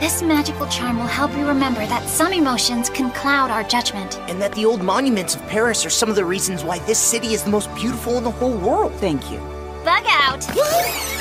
This magical charm will help you remember that some emotions can cloud our judgment. And that the old monuments of Paris are some of the reasons why this city is the most beautiful in the whole world. Thank you. Bug out!